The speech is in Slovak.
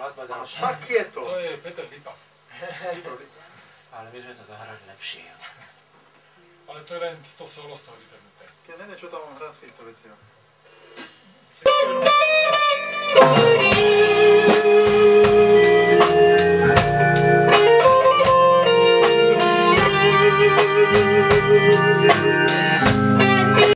skladba ďalšia. Tak je to. To je Peter Lipa. Ale my sme to zahrali lepšie. Ale to je len to solo z toho vytrhnuté. Ja neviem, čo tam on hrá s týmto veciom.